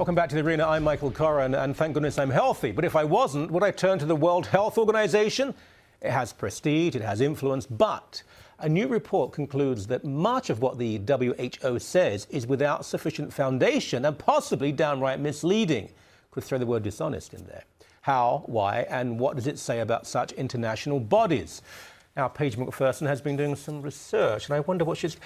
Welcome back to the arena. I'm Michael Coren, and thank goodness I'm healthy. But if I wasn't, would I turn to the World Health Organization? It has prestige, it has influence, but a new report concludes that much of what the WHO says is without sufficient foundation and possibly downright misleading. Could throw the word dishonest in there. How, why, and what does it say about such international bodies? Now, Paige McPherson has been doing some research, and I wonder what she's.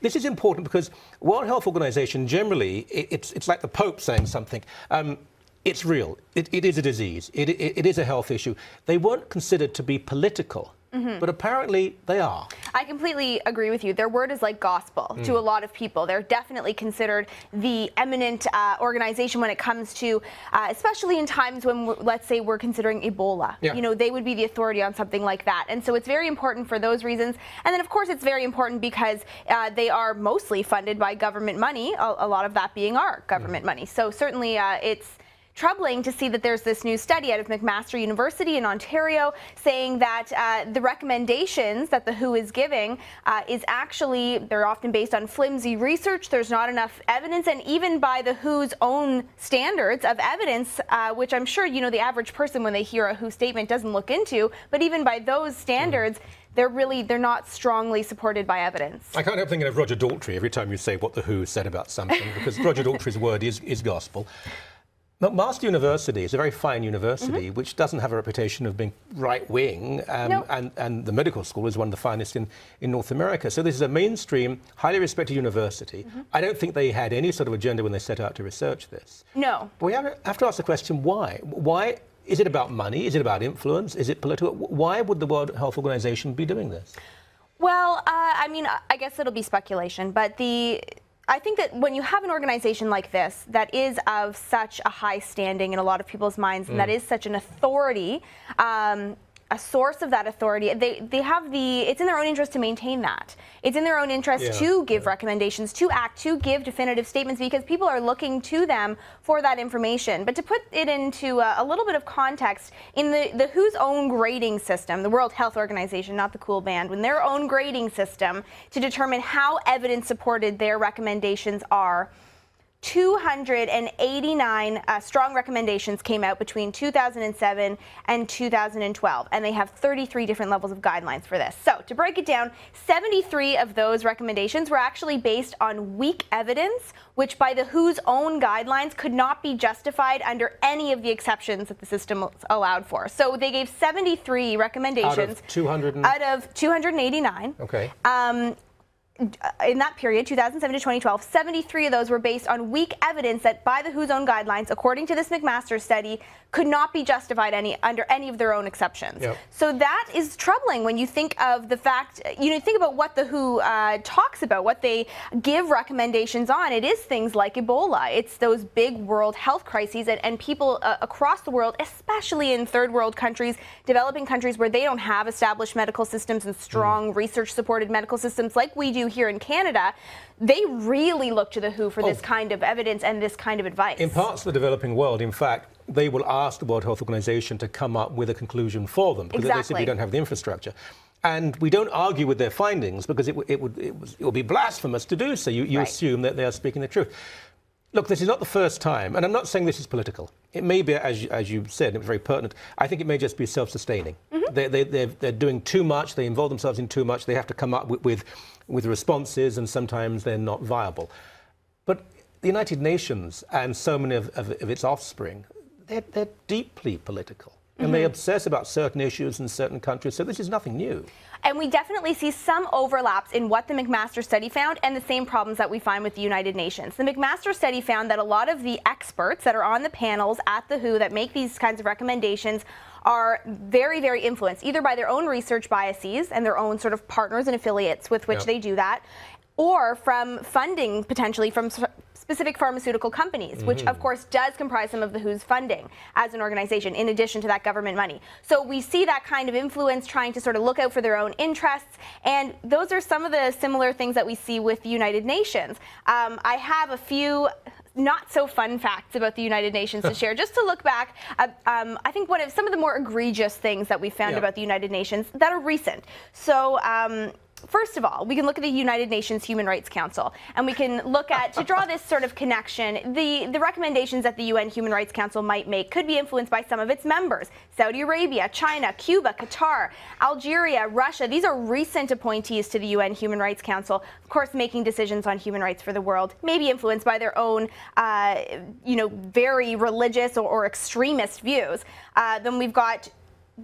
This is important because World Health Organization generally, it, it's, it's like the Pope saying something. Um, it's real. It, it is a disease. It, it, it is a health issue. They weren't considered to be political. Mm-hmm. But apparently they are. I completely agree with you. Their word is like gospel mm. to a lot of people. They're definitely considered the eminent uh, organization when it comes to, uh, especially in times when, let's say, we're considering Ebola. Yeah. You know, they would be the authority on something like that. And so it's very important for those reasons. And then, of course, it's very important because uh, they are mostly funded by government money, a, a, lot of that being our government mm. money. So certainly uh, it's troubling to see that there's this new study out of McMaster University in Ontario saying that uh, the recommendations that the WHO is giving uh, is actually, they're often based on flimsy research. There's not enough evidence, and even by the WHO's own standards of evidence, uh, which I'm sure, you know, the average person when they hear a WHO statement doesn't look into, but even by those standards, they're really they're not strongly supported by evidence. I can't help thinking of Roger Daltrey every time you say what the WHO said about something, because Roger Daltrey's word is, is gospel. McMaster University is a very fine university, mm -hmm. which doesn't have a reputation of being right wing, um, and, and the medical school is one of the finest in, in North America. So this is a mainstream, highly respected university. Mm -hmm. I don't think they had any sort of agenda when they set out to research this. No. But we have to ask the question why? Why is it about money? Is it about influence? Is it political? Why would the World Health Organization be doing this? Well, uh, I mean, I guess it'll be speculation, but the I think that when you have an organization like this that is of such a high standing in a lot of people's minds mm. and that mm. such an authority, um, a source of that authority. They they have the it's in their own interest to maintain that. It's in their own interest yeah, to give yeah. recommendations, to act, to give definitive statements because people are looking to them for that information. But to put it into a, a little bit of context, in the the WHO's own grading system, the World Health Organization, not the cool band, when their own grading system to determine how evidence supported their recommendations are 289 uh, strong recommendations came out between 2007 and 2012, and they have 33 different levels of guidelines for this. So, to break it down, 73 of those recommendations were actually based on weak evidence, which by the WHO's own guidelines could not be justified under any of the exceptions that the system allowed for. So, they gave 73 recommendations out of 200 and... out of 289. Okay. Um, in that period, 2007 to 2012, 73 of those were based on weak evidence that, by the WHO's own guidelines, according to this McMaster study, could not be justified any under any of their own exceptions. Yep. So that is troubling when you think of the fact, you know, think about what the WHO uh, talks about, what they give recommendations on. It is things like Ebola. It's those big world health crises, and, and people uh, across the world, especially in third world countries, developing countries where they don't have established medical systems and strong mm. research-supported medical systems like we do here in Canada, they really look to the WHO for oh. this kind of evidence and this kind of advice. In parts of the developing world, in fact, they will ask the World Health Organization to come up with a conclusion for them because exactly. they simply don't have the infrastructure. And we don't argue with their findings because it, it would, it, was, it would be blasphemous to do so. You, you right. assume that they are speaking the truth. Look, this is not the first time, and I'm not saying this is political. It may be, as, as you said, it was very pertinent. I think it may just be self sustaining. Mm-hmm. They, they, they're, they're, doing too much, they involve themselves in too much, they have to come up with, with, with responses, and sometimes they're not viable. But the United Nations and so many of, of, of its offspring, they're, they're deeply political. And mm-hmm. they obsess about certain issues in certain countries, so this is nothing new. And we definitely see some overlaps in what the McMaster study found and the same problems that we find with the United Nations. The McMaster study found that a lot of the experts that are on the panels at the WHO that make these kinds of recommendations are very, very influenced either by their own research biases and their own sort of partners and affiliates with which yep. they do that, or from funding potentially from specific pharmaceutical companies, mm-hmm. which of course does comprise some of the WHO's funding as an organization, in addition to that government money. So we see that kind of influence trying to sort of look out for their own interests, and those are some of the similar things that we see with the United Nations. Um, I have a few not so fun facts about the United Nations to share. Just to look back, uh, um, I think one of some of the more egregious things that we found yeah. about the United Nations that are recent. So. Um, first of all, we can look at the United Nations Human Rights Council, and we can look at, to draw this sort of connection, the, the recommendations that the UN Human Rights Council might make could be influenced by some of its members Saudi Arabia, China, Cuba, Qatar, Algeria, Russia. These are recent appointees to the UN Human Rights Council, of course, making decisions on human rights for the world, maybe influenced by their own, uh, you know, very religious or, or extremist views. Uh, then we've got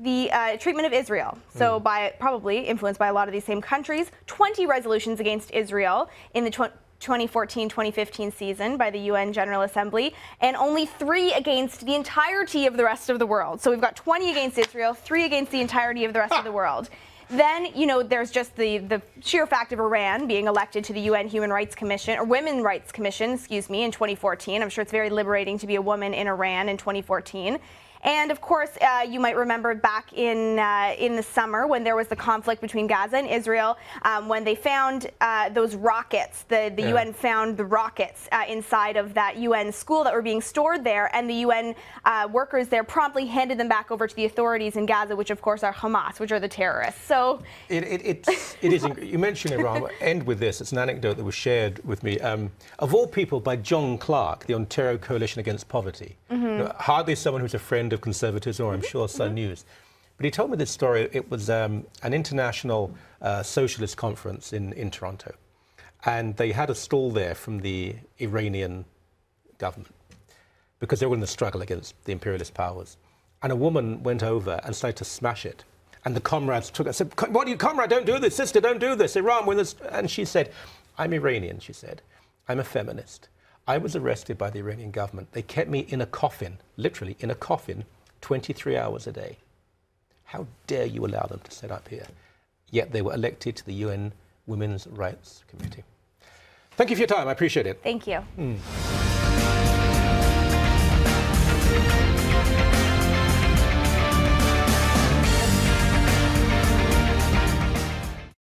the uh, treatment of Israel. So, mm. by probably influenced by a lot of these same countries, 20 resolutions against Israel in the 2014 2015 season by the UN General Assembly, and only three against the entirety of the rest of the world. So, we've got 20 against Israel, three against the entirety of the rest of the world. Then, you know, there's just the, the sheer fact of Iran being elected to the UN Human Rights Commission, or Women Rights Commission, excuse me, in 2014. I'm sure it's very liberating to be a woman in Iran in 2014. And of course, uh, you might remember back in uh, in the summer when there was the conflict between Gaza and Israel, um, when they found uh, those rockets. The the yeah. UN found the rockets uh, inside of that UN school that were being stored there, and the UN uh, workers there promptly handed them back over to the authorities in Gaza, which of course are Hamas, which are the terrorists. So it it, it, it is. you mentioned Iran. I'll end with this. It's an anecdote that was shared with me. Um, of all people, by John Clarke, the Ontario Coalition Against Poverty. Mm-hmm. You know, hardly someone who's a friend of conservatism, or I'm sure Sun mm-hmm. News. But he told me this story. It was um, an international uh, socialist conference in, in Toronto. And they had a stall there from the Iranian government because they were in the struggle against the imperialist powers. And a woman went over and started to smash it. And the comrades took it. said, What are you, comrade? Don't do this. Sister, don't do this. Iran, when this. And she said, I'm Iranian, she said. I'm a feminist. I was arrested by the Iranian government. They kept me in a coffin, literally in a coffin, 23 hours a day. How dare you allow them to set up here? Yet they were elected to the UN Women's Rights Committee. Thank you for your time. I appreciate it. Thank you. Mm.